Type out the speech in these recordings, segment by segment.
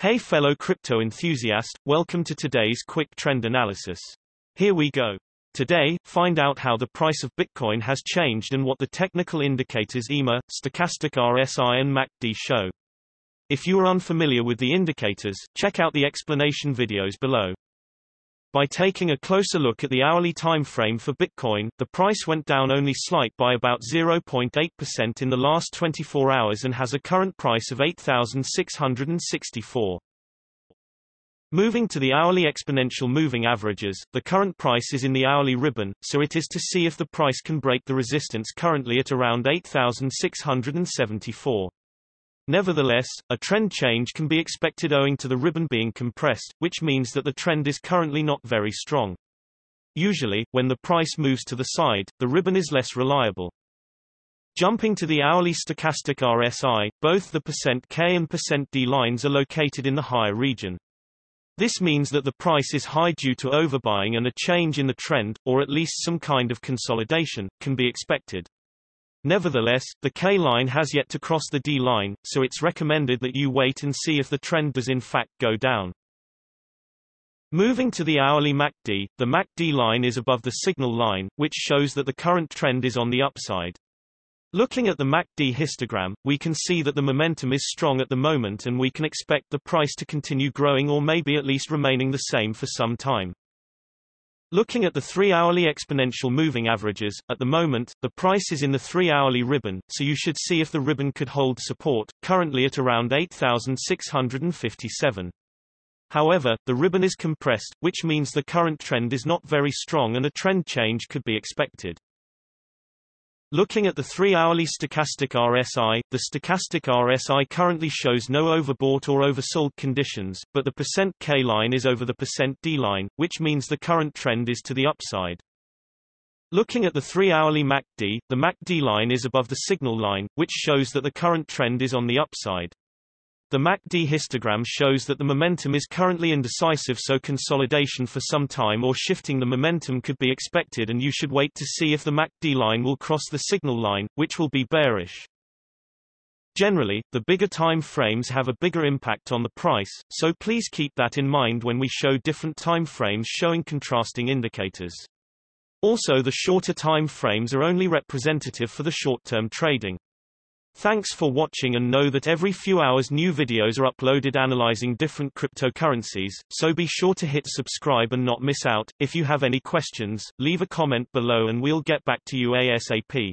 Hey fellow crypto enthusiast, welcome to today's quick trend analysis. Here we go. Today, find out how the price of Bitcoin has changed and what the technical indicators EMA, stochastic RSI and MACD show. If you are unfamiliar with the indicators, check out the explanation videos below. By taking a closer look at the hourly time frame for Bitcoin, the price went down only slight by about 0.8% in the last 24 hours and has a current price of 8,664. Moving to the hourly exponential moving averages, the current price is in the hourly ribbon, so it is to see if the price can break the resistance currently at around 8,674. Nevertheless, a trend change can be expected owing to the ribbon being compressed, which means that the trend is currently not very strong. Usually, when the price moves to the side, the ribbon is less reliable. Jumping to the hourly stochastic RSI, both the percent %K and percent %D lines are located in the higher region. This means that the price is high due to overbuying and a change in the trend, or at least some kind of consolidation, can be expected. Nevertheless, the K line has yet to cross the D line, so it's recommended that you wait and see if the trend does in fact go down. Moving to the hourly MACD, the MACD line is above the signal line, which shows that the current trend is on the upside. Looking at the MACD histogram, we can see that the momentum is strong at the moment and we can expect the price to continue growing or maybe at least remaining the same for some time. Looking at the three-hourly exponential moving averages, at the moment, the price is in the three-hourly ribbon, so you should see if the ribbon could hold support, currently at around 8,657. However, the ribbon is compressed, which means the current trend is not very strong and a trend change could be expected. Looking at the three-hourly stochastic RSI, the stochastic RSI currently shows no overbought or oversold conditions, but the percent %K line is over the percent %D line, which means the current trend is to the upside. Looking at the three-hourly MACD, the MACD line is above the signal line, which shows that the current trend is on the upside. The MACD histogram shows that the momentum is currently indecisive so consolidation for some time or shifting the momentum could be expected and you should wait to see if the MACD line will cross the signal line, which will be bearish. Generally, the bigger time frames have a bigger impact on the price, so please keep that in mind when we show different time frames showing contrasting indicators. Also the shorter time frames are only representative for the short-term trading. Thanks for watching and know that every few hours new videos are uploaded analyzing different cryptocurrencies, so be sure to hit subscribe and not miss out. If you have any questions, leave a comment below and we'll get back to you ASAP.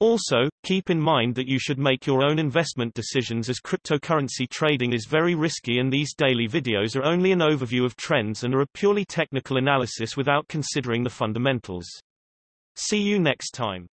Also, keep in mind that you should make your own investment decisions as cryptocurrency trading is very risky and these daily videos are only an overview of trends and are a purely technical analysis without considering the fundamentals. See you next time.